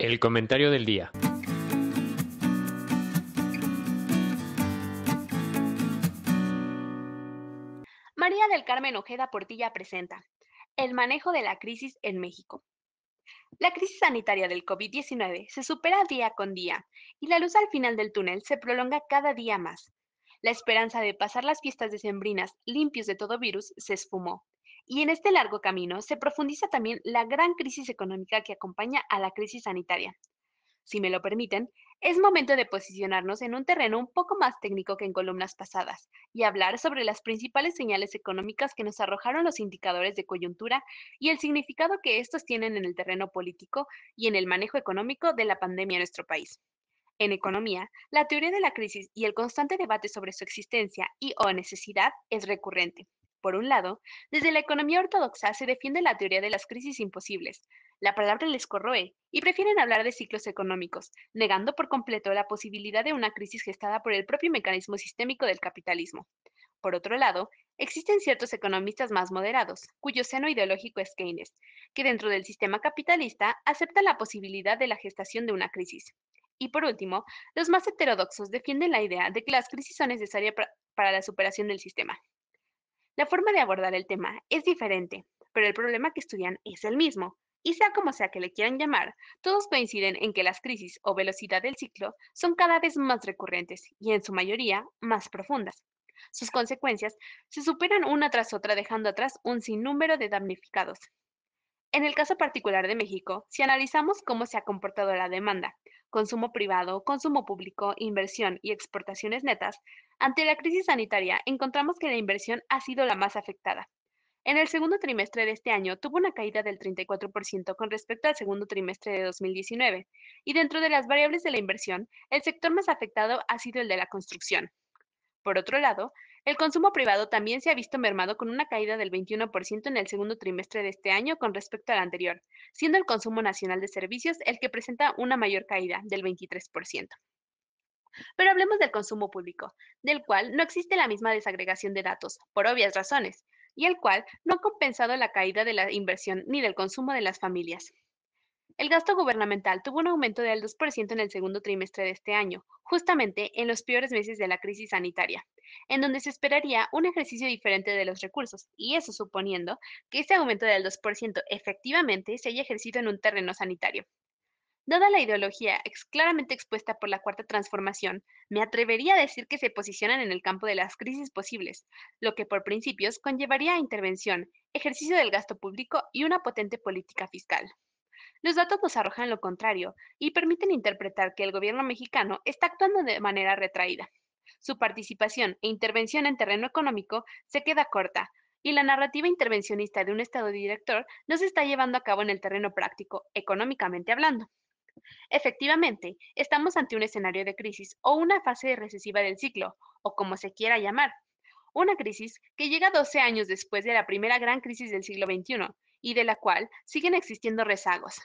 El comentario del día. María del Carmen Ojeda Portilla presenta El manejo de la crisis en México. La crisis sanitaria del COVID-19 se supera día con día y la luz al final del túnel se prolonga cada día más. La esperanza de pasar las fiestas decembrinas limpios de todo virus se esfumó y en este largo camino se profundiza también la gran crisis económica que acompaña a la crisis sanitaria. Si me lo permiten, es momento de posicionarnos en un terreno un poco más técnico que en columnas pasadas y hablar sobre las principales señales económicas que nos arrojaron los indicadores de coyuntura y el significado que estos tienen en el terreno político y en el manejo económico de la pandemia en nuestro país. En economía, la teoría de la crisis y el constante debate sobre su existencia y o necesidad es recurrente. Por un lado, desde la economía ortodoxa se defiende la teoría de las crisis imposibles. La palabra les corroe y prefieren hablar de ciclos económicos, negando por completo la posibilidad de una crisis gestada por el propio mecanismo sistémico del capitalismo. Por otro lado, existen ciertos economistas más moderados, cuyo seno ideológico es Keynes, que dentro del sistema capitalista acepta la posibilidad de la gestación de una crisis. Y por último, los más heterodoxos defienden la idea de que las crisis son necesarias para la superación del sistema. La forma de abordar el tema es diferente, pero el problema que estudian es el mismo. Y sea como sea que le quieran llamar, todos coinciden en que las crisis o velocidad del ciclo son cada vez más recurrentes y en su mayoría más profundas. Sus consecuencias se superan una tras otra dejando atrás un sinnúmero de damnificados. En el caso particular de México, si analizamos cómo se ha comportado la demanda, consumo privado, consumo público, inversión y exportaciones netas, ante la crisis sanitaria encontramos que la inversión ha sido la más afectada. En el segundo trimestre de este año tuvo una caída del 34% con respecto al segundo trimestre de 2019, y dentro de las variables de la inversión, el sector más afectado ha sido el de la construcción. Por otro lado, el consumo privado también se ha visto mermado con una caída del 21% en el segundo trimestre de este año con respecto al anterior, siendo el consumo nacional de servicios el que presenta una mayor caída del 23%. Pero hablemos del consumo público, del cual no existe la misma desagregación de datos, por obvias razones, y el cual no ha compensado la caída de la inversión ni del consumo de las familias. El gasto gubernamental tuvo un aumento del 2% en el segundo trimestre de este año, justamente en los peores meses de la crisis sanitaria, en donde se esperaría un ejercicio diferente de los recursos, y eso suponiendo que este aumento del 2% efectivamente se haya ejercido en un terreno sanitario. Dada la ideología claramente expuesta por la Cuarta Transformación, me atrevería a decir que se posicionan en el campo de las crisis posibles, lo que por principios conllevaría intervención, ejercicio del gasto público y una potente política fiscal. Los datos nos arrojan lo contrario y permiten interpretar que el gobierno mexicano está actuando de manera retraída. Su participación e intervención en terreno económico se queda corta, y la narrativa intervencionista de un Estado director no se está llevando a cabo en el terreno práctico, económicamente hablando. Efectivamente, estamos ante un escenario de crisis o una fase recesiva del ciclo, o como se quiera llamar. Una crisis que llega 12 años después de la primera gran crisis del siglo XXI y de la cual siguen existiendo rezagos.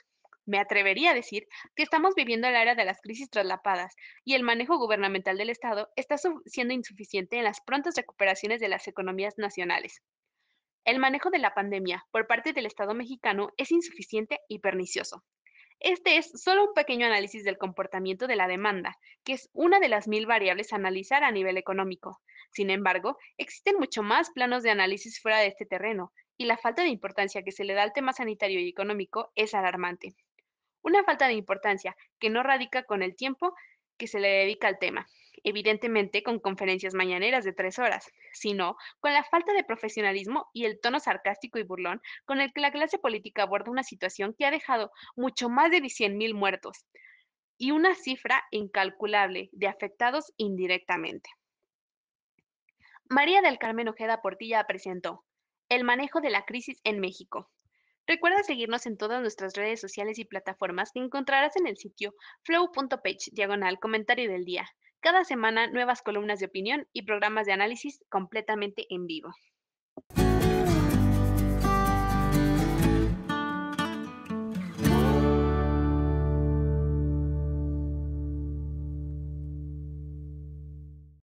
Me atrevería a decir que estamos viviendo la era de las crisis traslapadas y el manejo gubernamental del Estado está siendo insuficiente en las prontas recuperaciones de las economías nacionales. El manejo de la pandemia por parte del Estado mexicano es insuficiente y pernicioso. Este es solo un pequeño análisis del comportamiento de la demanda, que es una de las mil variables a analizar a nivel económico. Sin embargo, existen mucho más planos de análisis fuera de este terreno, y la falta de importancia que se le da al tema sanitario y económico es alarmante. Una falta de importancia que no radica con el tiempo que se le dedica al tema, evidentemente con conferencias mañaneras de tres horas, sino con la falta de profesionalismo y el tono sarcástico y burlón con el que la clase política aborda una situación que ha dejado mucho más de 100.000 muertos y una cifra incalculable de afectados indirectamente. María del Carmen Ojeda Portilla presentó el manejo de la crisis en México. Recuerda seguirnos en todas nuestras redes sociales y plataformas que encontrarás en el sitio flow.page diagonal comentario del día. Cada semana nuevas columnas de opinión y programas de análisis completamente en vivo.